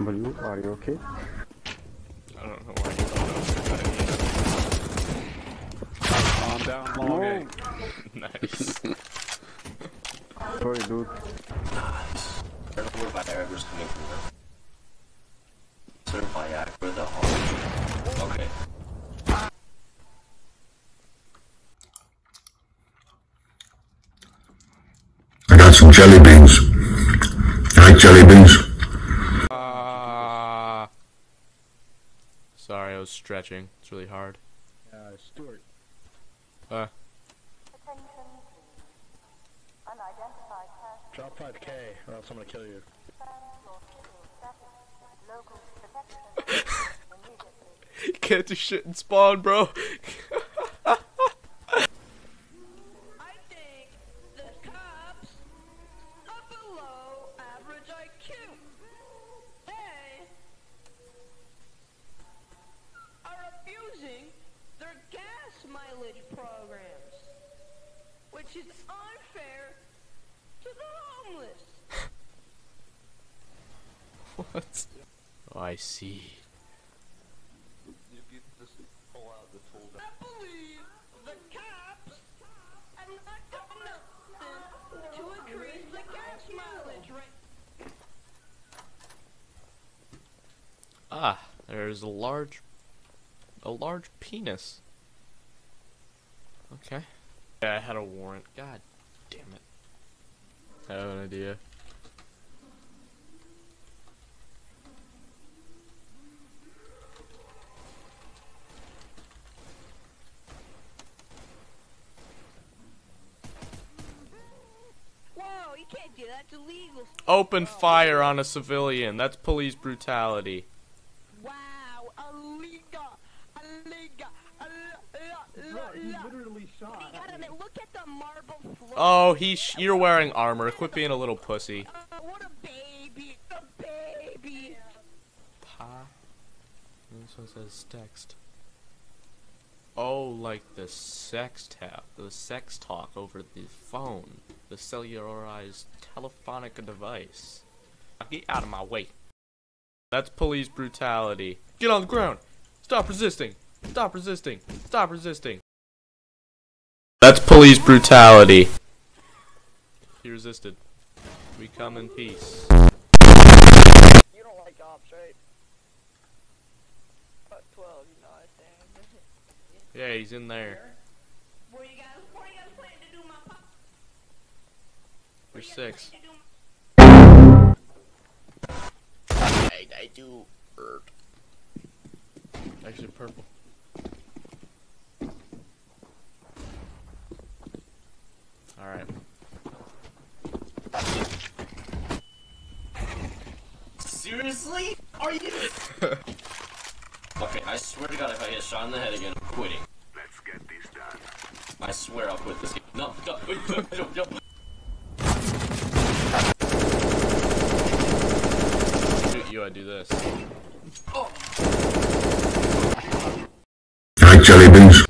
Blue, are you okay? I don't know why you thought Calm down, No. long Nice. Sorry, dude. I don't know where Viagra's coming from. Sir Viagra the home. Okay. I got some jelly beans. I like jelly beans. Sorry, I was stretching. It's really hard. Uh, Stuart. Uh, Attention, please. Unidentified person Drop 5k or else I'm gonna kill you. confirms your civil status. Local protection immediately. can't do shit in spawn, bro. Which is unfair to the homeless. what? Oh, I see. I believe the cops have not done to increase the gas mileage rate. Ah, there's a large, a large penis. Okay. Yeah, I had a warrant. God damn it. I have an idea. Whoa, you can't do that. It's illegal. Open fire on a civilian. That's police brutality. Wow, illegal, illegal, literally shot. Look at the marble floor. Oh, he's. You're wearing armor. Quit being a little pussy. Oh, what a baby, a baby. Pa. This one says text. Oh, like the sex tap, the sex talk over the phone, the cellularized telephonic device. Get out of my way. That's police brutality. Get on the ground. Stop resisting. Stop resisting. Stop resisting. That's police brutality. He resisted. We come in peace. You don't like ops, right? But 12, you know what I'm saying? Yeah, he's in there. What you guys, what you guys planning to do, my pop? We're six. I do. Actually, purple. Seriously? Are you? okay, I swear to God, if I get shot in the head again, I'm quitting. Let's get this done. I swear I'll quit this game. No, no, wait, no, no, no. Shoot you, I do this. I like jelly beans.